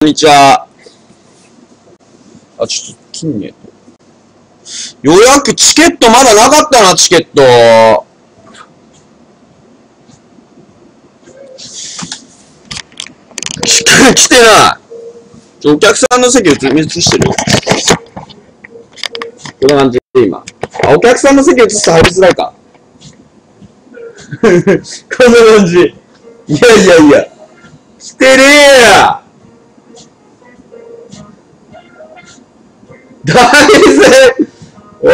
こんにちは。あ、ちょっと、金ね予約、チケットまだなかったな、チケット。来て、来てない。お客さんの席映映してるこんな感じで今。あ、お客さんの席映して入りづらいか。こんな感じ。いやいやいや。来てねえや大然おい。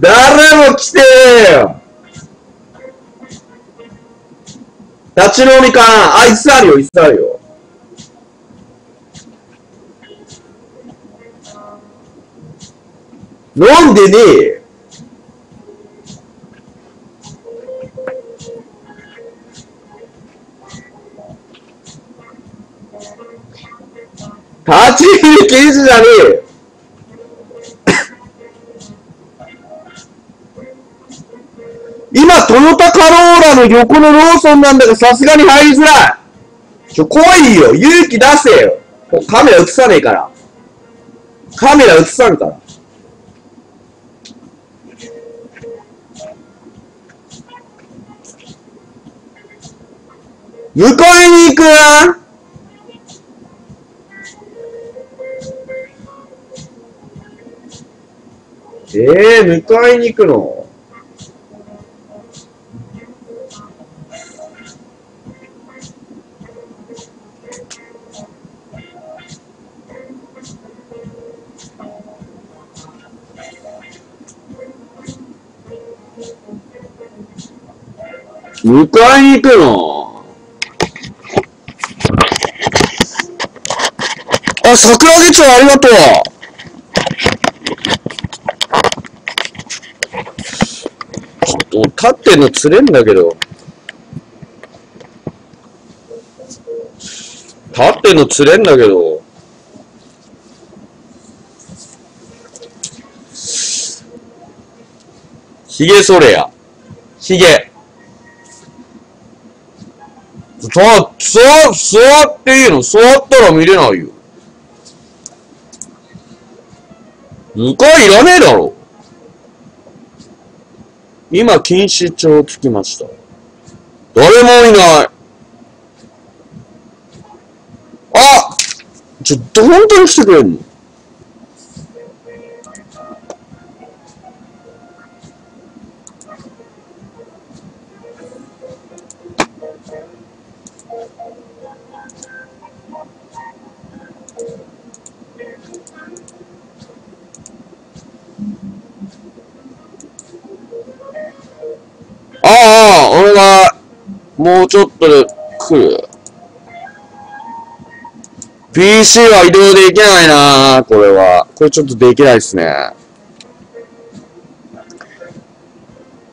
誰も来てねえよ。立ち飲みかな。あ、いつあるよ、いつあるよ。飲んでねえ立ち入り禁止じゃねえ今、トヨタカローラの横のローソンなんだからさすがに入りづらい。ちょ、来いよ。勇気出せよ。カメラ映さねえから。カメラ映さんから。迎えに行くええー、迎えに行くの？迎えに行くの？あ、桜木町ありがとうちょっと、立ってんの釣れんだけど。立ってんの釣れんだけど。ひげそれや。ひげ。さ、座、座っていいの？座ったら見れないよ。向かいいらねえだろ。今、禁止帳をつきました。誰もいない。あちょ、本当に来てくれんの？俺が、もうちょっとで来る。PC は移動できないなこれは。これちょっとできないっすね。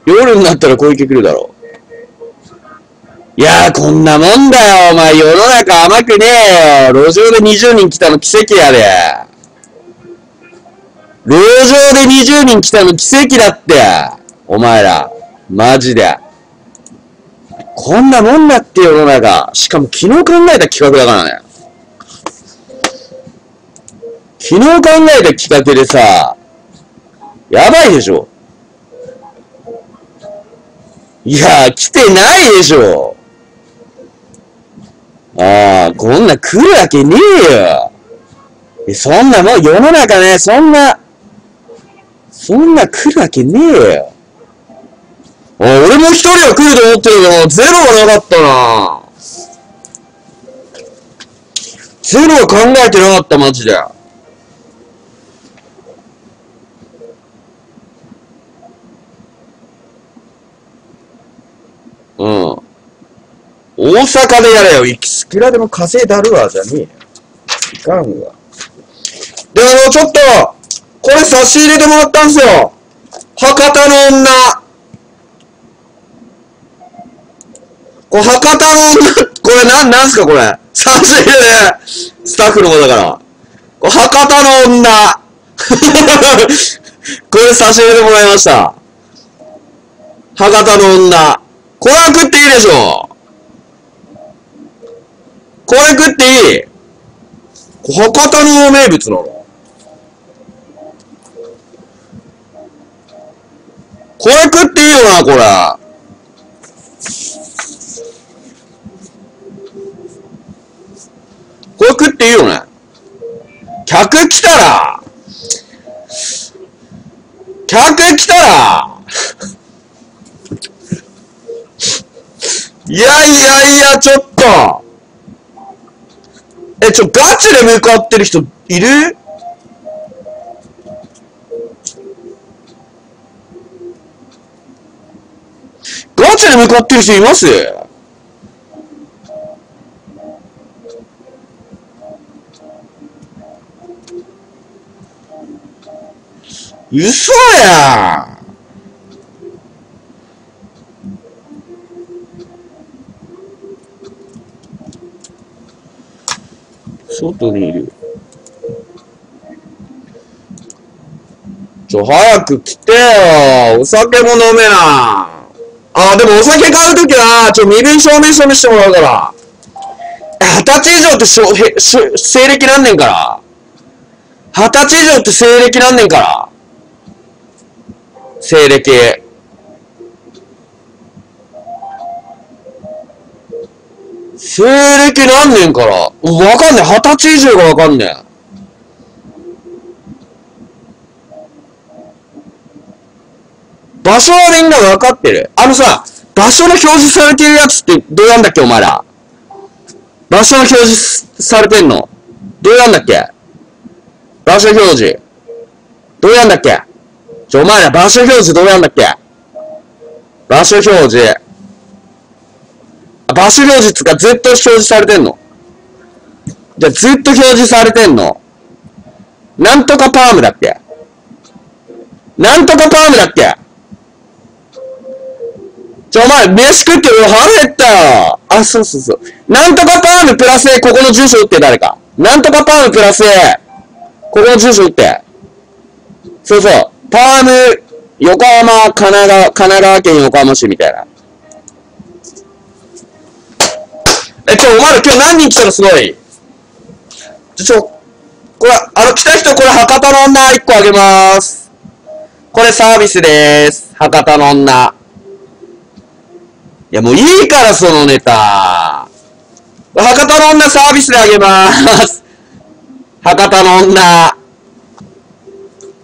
夜になったら小池来るだろう。いやー、こんなもんだよ、お前。世の中甘くねえよ。路上で20人来たの奇跡やで。路上で20人来たの奇跡だって。お前ら。マジで。こんなもんだって世の中。しかも昨日考えた企画だからね。昨日考えた企画でさ、やばいでしょ。いや、来てないでしょ。ああ、こんな来るわけねえよ。そんなもう世の中ね、そんな、そんな来るわけねえよ。俺も一人は来ると思ってるけど、ゼロはなかったなゼロは考えてなかった、マジで。うん。大阪でやれよ。いくらでも稼いだるわ、じゃねえよ。いかんわ。で、あの、ちょっと、これ差し入れてもらったんすよ。博多の女。これ博多の女、これなん、なんすかこれ？差し入れで、スタッフの子だから。これ博多の女。これ差し入れてもらいました。博多の女。これは食っていいでしょこれ食っていい博多の名物なのこれ食っていいよな、これ。これ食っていいよね。客来たら、客来たら、いやいやいや、ちょっと。え、ちょ、ガチで向かってる人いる？ガチで向かってる人います？嘘やん外にいる。ちょ、早く来てよ。お酒も飲めな。あ、でもお酒買うときは、ちょ、身分証明書見してもらうから。二十歳以上ってしょへし西暦何年から？二十歳以上って西暦何年から？西暦。西暦何年から？わかんねえ。二十歳以上がわかんねえ。場所はみんなわかってる。あのさ、場所の表示されてるやつってどうやんだっけお前ら。場所の表示されてんのどうやんだっけ？場所表示。どうやんだっけ？ちょ、お前ら場所表示どうやんだっけ？場所表示。あ場所表示つかずっと表示されてんのじゃずっと表示されてんのなんとかパームだっけ？なんとかパームだっけ？ちょ、お前、飯食ってる腹減ったよあ、そうそうそう。なんとかパームプラス A、ここの住所打って誰か。なんとかパームプラス A、ここの住所打って。そうそう。パーム、横浜、神奈川、神奈川県横浜市みたいな。え、ちょ、お前ら今日何人来たの？すごい。ちょ、これ、あの、来た人これ博多の女1個あげます。これサービスでーす。博多の女。いや、もういいから、そのネタ。博多の女サービスであげまーす。博多の女。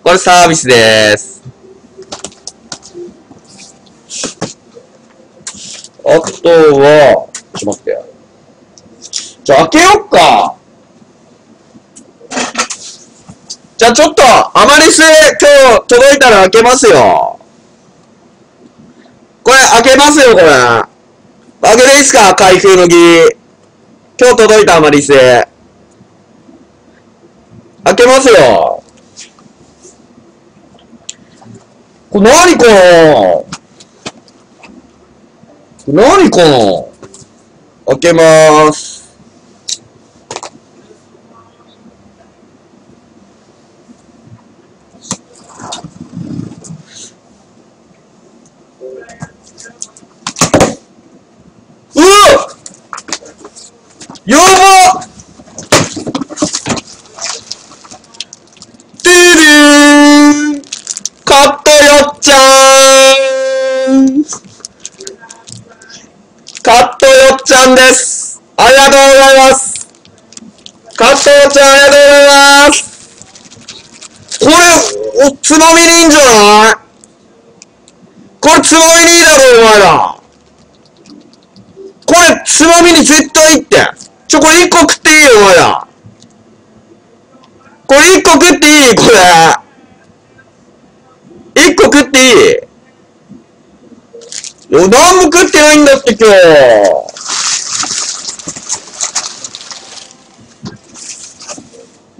これサービスでーす。あとは、ちょっと待って。じゃあ開けよっか。じゃあちょっと、アマリス今日届いたら開けますよ。これ開けますよ、これ。開けていいっすか？開封の儀。今日届いたアマリス。開けますよ。これ何この何この開けまーす。うわやばてれーんカットよっちゃーんカットよっちゃんですありがとうございますカットよっちゃんありがとうございますこれ、お、つまみにいいんじゃないこれつまみにいいだろ、お前ら。これ、つまみに絶対いいって。ちょ、これ一個食っていいよ、お前ら。これ一個食っていいこれ。一個食っていいいや、何も食ってないんだって、今日。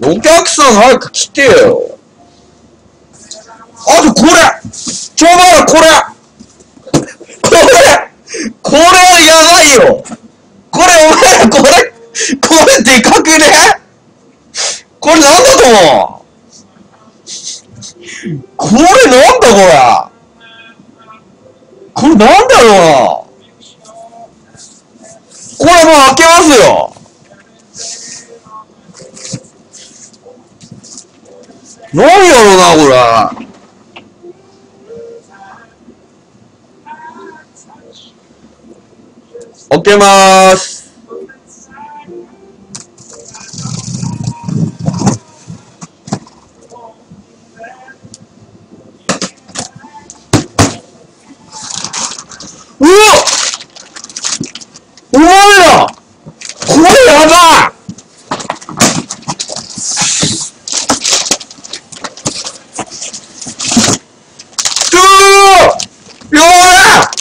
お客さん早く来てよ。あとこれ。ちょうどこれ。これこれはやばいよ。これお前らこれこれでかくね？これなんだと思う？これなんだこれ？これなんだろうこれもう開けますよ。なんやろうな、これ。オッケーまーす。うわお前らこれやばいうわやばい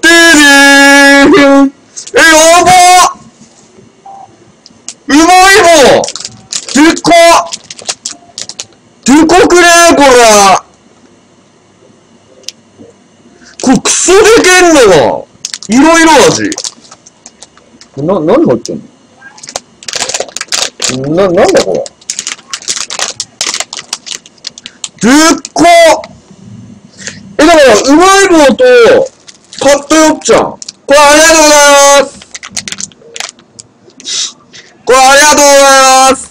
てーでーんえ、やばうまいもんでっかでかくねこれこれクソでけんのがいろいろ味。な、何入ってんの？な、なんだこれ？でっかえ、だから、うまい棒と、カットよっちゃん。これありがとうございます。これありがとうございます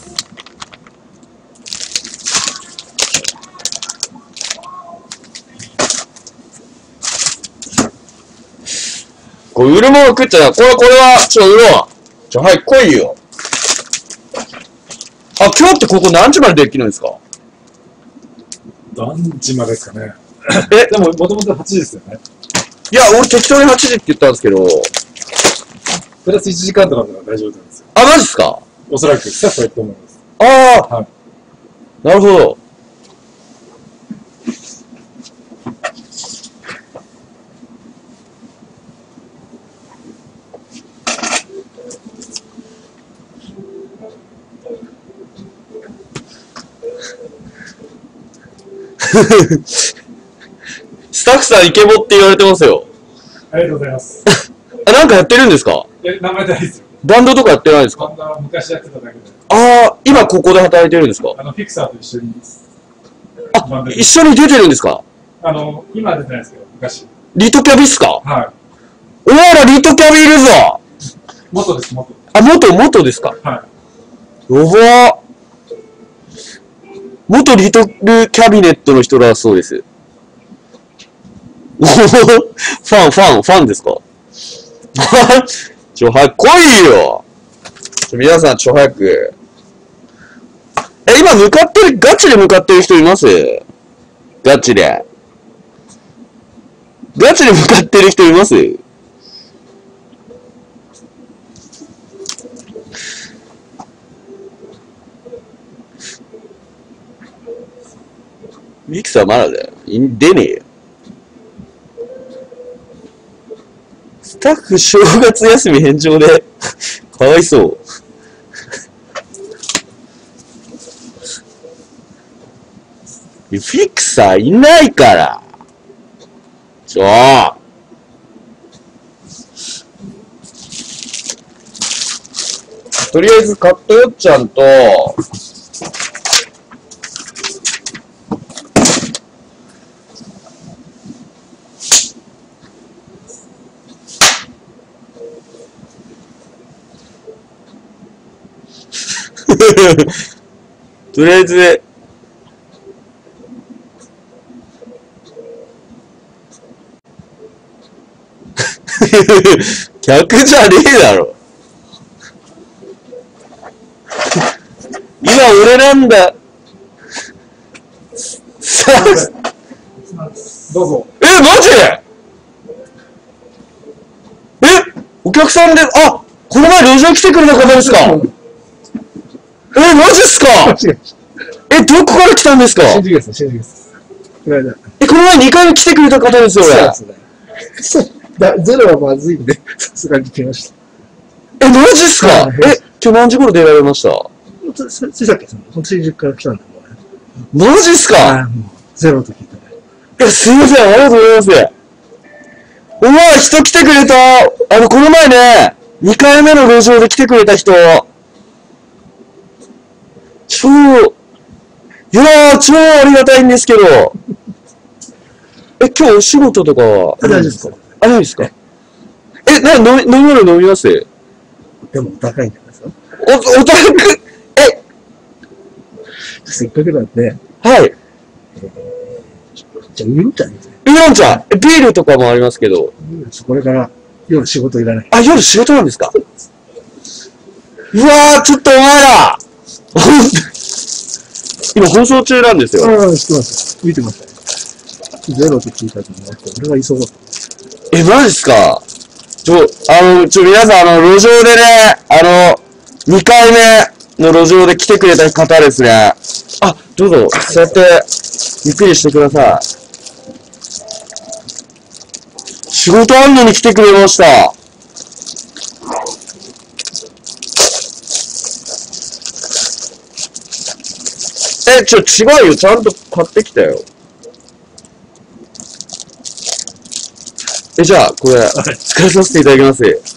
これ売るもの食っちゃう。これ、これは、ちょ、売ろう。ちょ、はい、来いよ。あ、今日ってここ何時までできるんですか？何時までですかね。え？でも、もともと8時ですよね。いや、俺適当に8時って言ったんですけど。プラス1時間とかなら大丈夫なんですよ。あ、マジっすか？おそらく、スタッフはいると思います。ああ、はいなるほど。スタッフさんイケボって言われてますよ。ありがとうございます。あ、なんかやってるんですか？え、名前ないですよ。バンドとかやってないですか？バンドは昔やってただけで、ああ、今ここで働いてるんですか？あの、フィクサーと一緒に、あ、ド一緒に出てるんですか？あの、今は出てないですけど、昔。リトキャビっすか？はお前らリトキャビいるぞい。元です、元。あ、元、元ですか？はい。やばー元リトルキャビネットの人らそうです。おほほファン、ファン、ファンですか？ちょ、早く来いよ、皆さん、ちょ、早く。え、今向かってる、ガチで向かってる人います？ガチで。ガチで向かってる人います？ミキサーまだだよ。出ねえよ。スタッフ正月休み返上で、かわいそう。フィクサーいないから。ちょとりあえずカットよっちゃんと、とりあえず、客じゃねえだろ。今俺なんだ。さどうぞ。え、マジ？えお客さんで、あこの前路上来てくれた方ですか？え、マジっすか？え、どこから来たんですか？新宿です、新宿です。この間。え、この前2回目来てくれた方ですよ、俺。そうですね。だ ゼロはまずいんで、さすがに来ました。え、マジっすか？はいえ、今日何時頃出られました？ついさっき、から来たんで、も。マジっすか？もう、ゼロと聞いたね。いや、すいません、ありがとうございます。お前、人来てくれた。あの、この前ね、2回目の路上で来てくれた人。超、いやー、超ありがたいんですけど。え、今日お仕事とかはあ大丈夫ですか？あ、大丈夫ですか？え、な、飲み、飲み物飲みます？でも、高いんじゃないですか？お、おたく、え、せっかくなんで、はい。じゃあ、ウーロン茶ですね。ウーロン茶、えビールとかもありますけど。これから夜仕事いらない。あ、夜仕事なんですか？うわー、ちょっとお前ら 今放送中なんですよ。ああ、知ってます。見てましたね。ゼロ聞いたと思って、俺が急ごうと。え、マジっすか？ちょ、あの、ちょ、皆さん、あの、路上でね、あの、2回目の路上で来てくれた方ですね。あ、どうぞ、そうやって、ゆっくりしてください。仕事あんのに来てくれました。え、ちょ、違うよ。ちゃんと買ってきたよ。え、じゃあ、これ、使わさせていただきます。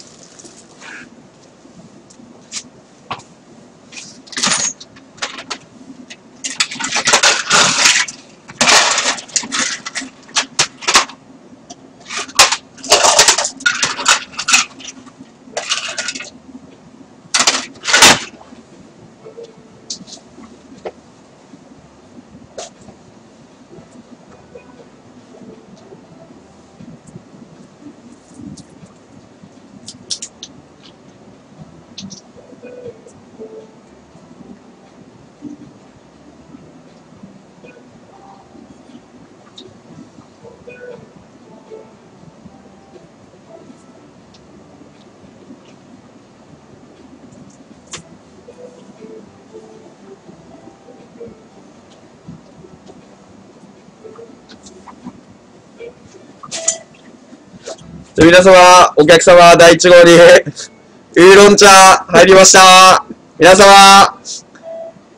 皆様、お客様、第1号に、ウーロン茶入りました。皆様、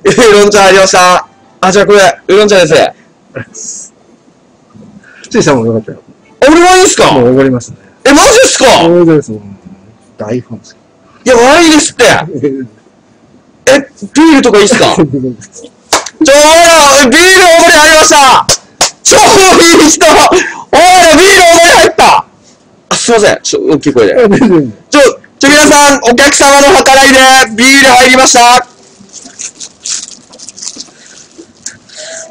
ウーロン茶入りました。あ、じゃあこれ、ウーロン茶です。ついさんもよかったよ。あ、俺はいいんすか？もうおごりますね。え、マジっすか？そうです。大ファンですいや、悪いですって。え、ビールとかいいっすか？ちょ、ビールおごり入りました超いい人おビールおごり入ったあ、すいません。ちょ、大きい声で。ちょ、ちょ、皆さん、お客様の計らいで、ビール入りました。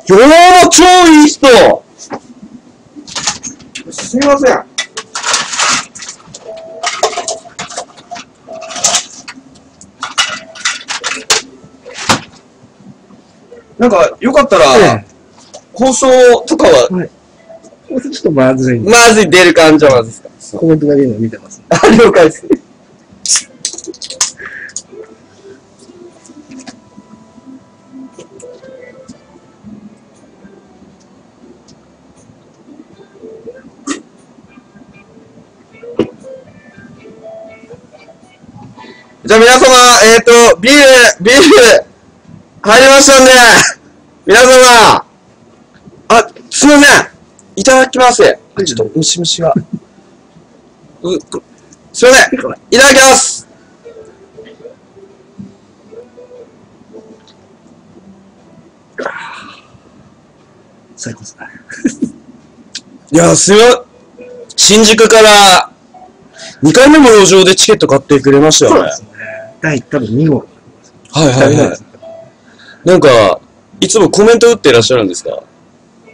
よー、超いい人すいません。なんか、よかったら、え放送とかは、えちょっとまずいまず出る感じはまずいですか？コメントだけでも見てます。あ、了解です。じゃあ皆様、えっ、と、ビール、ビール、入りましたんで、皆様、あ、すいません。いただきます。あちょっと、ムシムシが。う、こすいません。いただきます。最高ですね。いや、す新宿から、2回目も路上でチケット買ってくれましたよね。すね。第多分2号。はいはいはい。なんか、いつもコメント打ってらっしゃるんですか？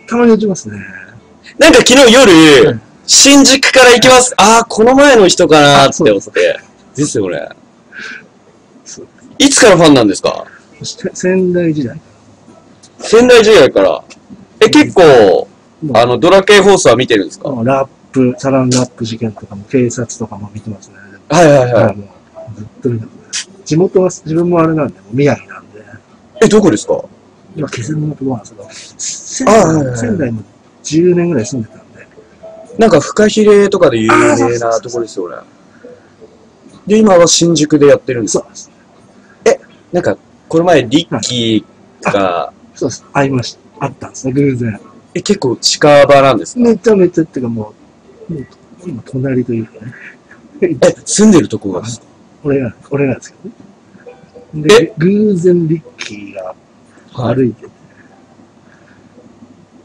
たまに打ちますね。なんか昨日夜、うん新宿から行きます。ああ、この前の人かなーって思って。ですよね。そういつからファンなんですか？そして仙台時代。仙台時代から。え、結構、あの、ドラケイ放送は見てるんですか？もうラップ、サランラップ事件とかも、警察とかも見てますね。はいはいはい。もうずっと見てますね。地元は、自分もあれなんで、もう宮城なんで、え、どこですか？今、気仙沼のところなんですけど、仙あはいはいはい台仙台も10年ぐらい住んでたんで、なんか、フカヒレとかで有名なところですよね。で、今は新宿でやってるんですかそうです。なんか、この前、リッキーが、そうです。会いました。あったんですね、偶然。え、結構近場なんですか？めちゃめちゃっていうかもう、もう今隣というかね。え、住んでるとこがですか？俺が、俺なんですけどね。で、偶然リッキーが歩いてて、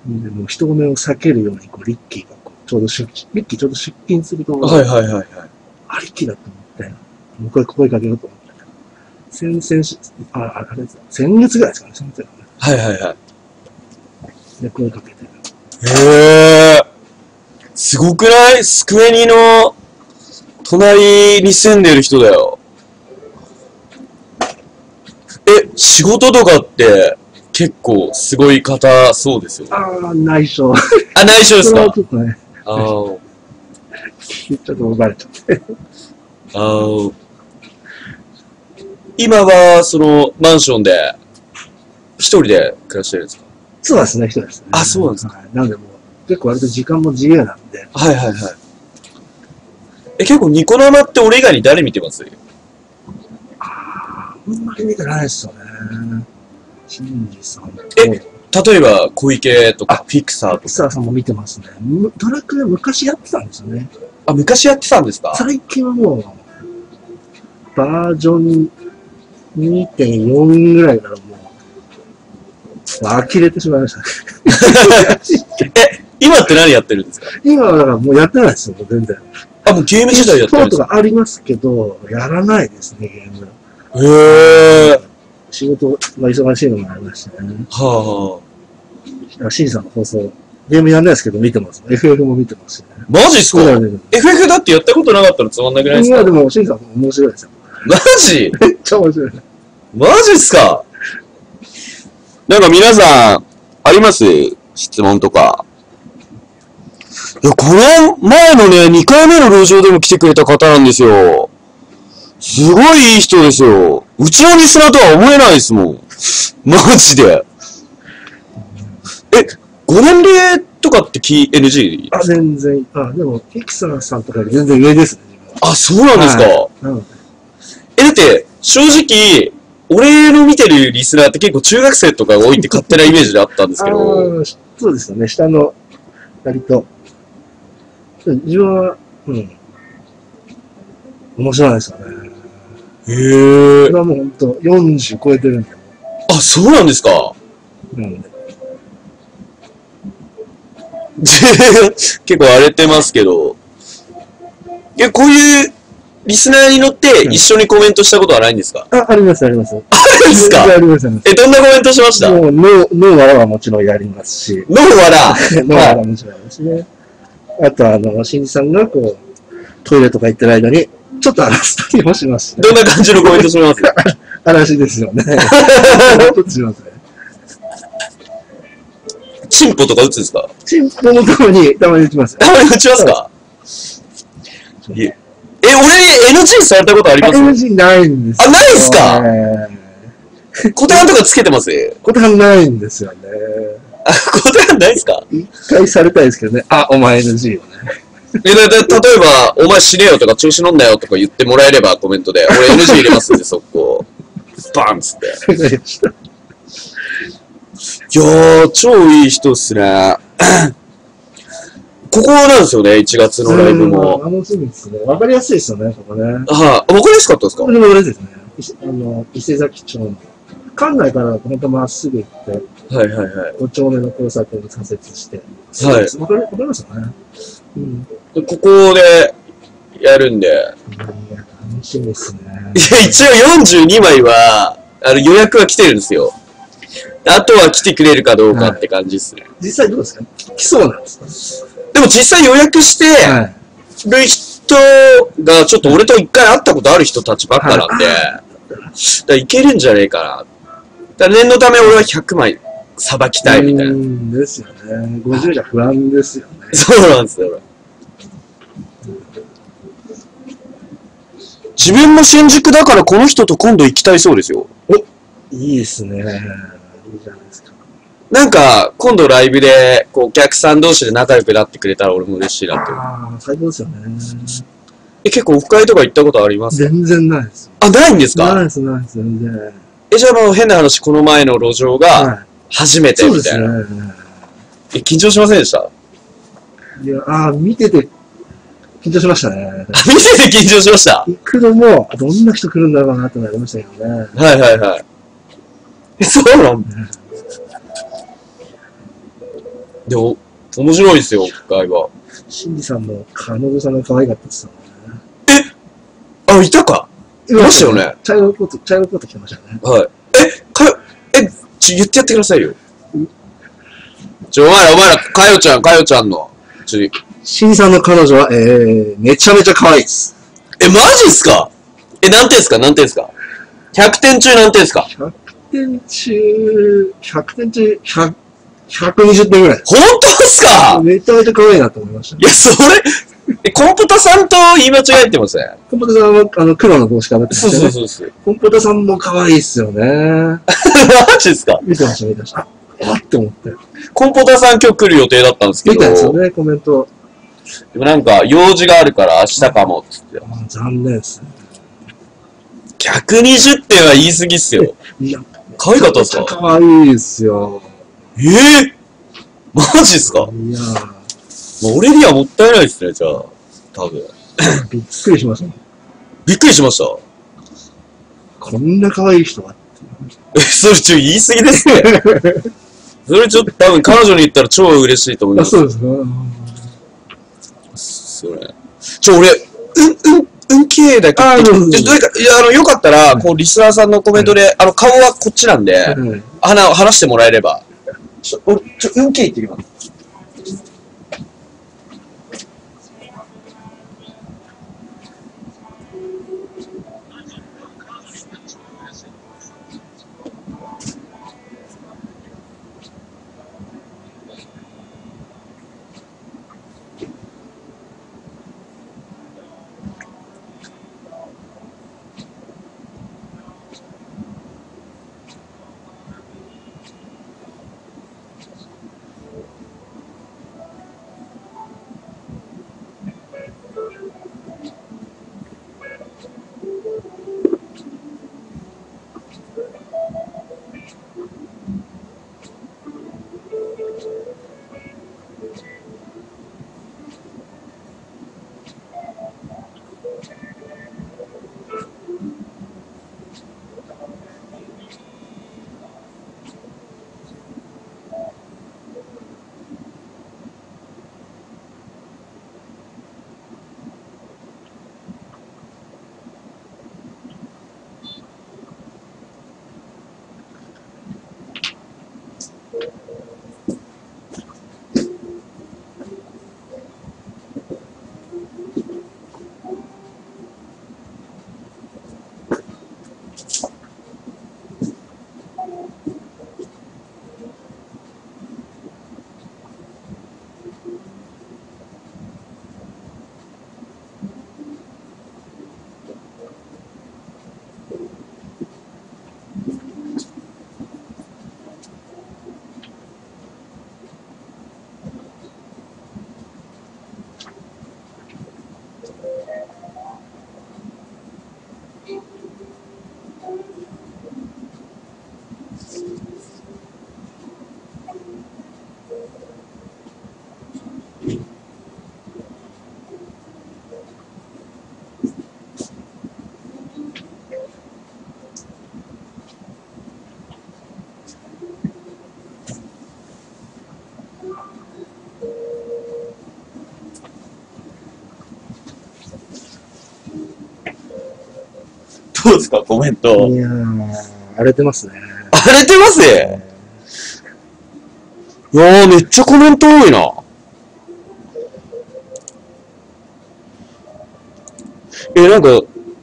でもう人目を避けるようにこうリッキーがちょうど出勤、リッキーちょうど出勤するところはいはいはいはい。あリッキーだと思って、もうこれ声かけようと思って。先々週、あ、ああれです先月ぐらいですかね、先月ぐらいかはいはいはで、声かけて。い。へえ。すごくない？スクエニの隣に住んでる人だよ。え、仕事とかって結構すごい方そうですよね。ああ、内緒。あ、内緒ですか？ちょっとね、あー ちょっとバレちゃって。あー今は、その、マンションで、一人で暮らしてるんですか？そうですね、人ですね。あそうなんですか。はいなんでもう、結構割と時間も自由なんで、はいはいはい。え、結構ニコ生って俺以外に誰見てます？あんまり見てないですよね。シンジさんと、え例えば、小池とか、フィクサーとか。ピサーさんも見てますね。むドラクエ昔やってたんですよね。あ、昔やってたんですか？最近はもう、バージョン2.4ぐらいからもう、呆れてしまいましたね。え、今って何やってるんですか？今はだからもうやってないですよ、全然。あ、もうゲーム自体やってるんですか？ポートがありますけど、やらないですね、ゲーム。へえ。仕事が忙しいのもありましてね。はあはあ。だからシンさんの放送、ゲームやんないですけど見てます。FF も見てますしね。マジっすか？?FF だってやったことなかったらつまんなくないですか今でもシンさんも面白いですよ。マジ？めっちゃ面白い。マジっすか？なんか皆さん、あります？質問とか。いや、この前のね、2回目の路上でも来てくれた方なんですよ。すごいいい人ですよ。うちのリスナーとは思えないですもん。マジで。え、ご年齢とかってキ NG? あ、全然。あ、でも、ピクサーさんとかより全然上ですね。あ、そうなんですか、はなので、え、だって、正直、俺の見てるリスナーって結構中学生とかが多いって勝手なイメージであったんですあけど。そうですよね、下の、割と。自分は、うん。面白いですよね。へえこれ。はもう本当40超えてるんで、あ、そうなんですか？うん。結構荒れてますけど。いや、こういうリスナーに乗って一緒にコメントしたことはないんですか？あ、あります、あります。あるんですか？あります、あります。え、どんなコメントしました？ノもう、ノー、ノーワラはもちろんやりますし、ーワラ。ノーワラもちろんやりますね。あと、あの、新次さんがこう、トイレとか行ってる間に、ちょっと荒らしたりもしますしね。どんな感じのコメントします？嵐ですよね。ちょっとしますね。チンポとか打つんですか？チンポのところにたまに打ちます。たまに打ちますか？いえ、え俺 NG されたことありあます？NG ないんですよ。あないんすか？えコテハンとかつけてます？ーことはないんですよね。あ、コテハンないですか？一回されたいですけどね。あ、お前 NG よね。え、だ、だ、例えば、お前死ねよとか調子乗んなよとか言ってもらえればコメントで、俺 NG 入れますんで、速攻。バンっつって。いやー、超いい人っすね。ここなんですよね、1月のライブも。うん楽しみですね。わかりやすいですよね、ここね。はい、わかりやすかったですか？これも嬉しいですね。あの、伊勢崎町の。館内から本当まっすぐ行って、はいはいはい。5丁目の交差点に左折して。はいわかりわかりますよね。うん。でここでやるんで。いや楽しみですね。いや、一応42枚は、あの予約は来てるんですよ。あとは来てくれるかどうかって感じですね。実際どうですか？来そうなんですでも実際予約して。る人が、ちょっと俺と一回会ったことある人たちばっかなんで、だからいけるんじゃねえかな。だから念のため俺は100枚さばきたいみたいうな。んですよね。50じゃ不安ですよね。そうなんですよ。自分も新宿だからこの人と今度行きたいそうですよ。いいですね。いいじゃないですか。なんか、今度ライブで、こう、お客さん同士で仲良くなってくれたら俺も嬉しいなって。ああ、最高ですよね。え、結構オフ会とか行ったことあります？全然ないです。あ、ないんですか？ないです、ないです、全然。え、じゃあもう変な話、この前の路上がは初めい。そうですてみたいな。ね。え、緊張しませんでした？いや、ああ、見てて、緊張しましたね。見てて緊張しました？行くのも、どんな人来るんだろうなってなりましたけどね。はいはいはい。え、そうなんだ。でも、面白いですよ、オフ会は。シンジさんの彼女さんが可愛かったですよね。あ、いたか？いましたよね。茶色いコート、茶色いコート着てましたよね。はい。え、か、え、ちょ、言ってやってくださいよ。ちょ、お前ら、お前ら、かよちゃん、かよちゃんの。ちょ、しんさんの彼女は、えー、めちゃめちゃ可愛いです。え、マジっすか？え、何点っすか？何点っすか ?100 点中何点っすか？100点中、100点中、100、120点ぐらい。本当っすか？めちゃめちゃ可愛いなと思いましたい。や、それ、え、コンポタさんと言い間違えてますね。コンポタさんは、あの、黒の帽子かぶってそう。そうそうそう。コンポタさんも可愛いっすよね。マジっすか？見てました、見てました。あって思って。コンポタさん今日来る予定だったんですけ見ど、たんですよね、コメント。でもなんか、用事があるから明日かも、つって。あ残念ですね。120点は言い過ぎっすよ。いや、可愛かったっすか？可愛いっすよ。ええマジっすか？いやもう俺にはもったいないっすね、じゃあ。多分。ー、びっくりしましたね。びっくりしました？こんな可愛い人が。え、それちょ、言い過ぎですね。それちょっと多分彼女に言ったら超嬉しいと思いあ、ます。そうですね。それ。ちょ、俺、うん、うん、うんきれいだけあどうぞどうかいや、あの、よかったら、こう、リスナーさんのコメントで、あの、顔はこっちなんで、はい話、話してもらえれば。ちょ、俺、ちょ、うんきれいってきます。どうですか、コメント。いやー、荒れてますね。荒れてますいやー、めっちゃコメント多いな。え、なんか、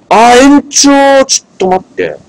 あー、延長、ちょっと待って。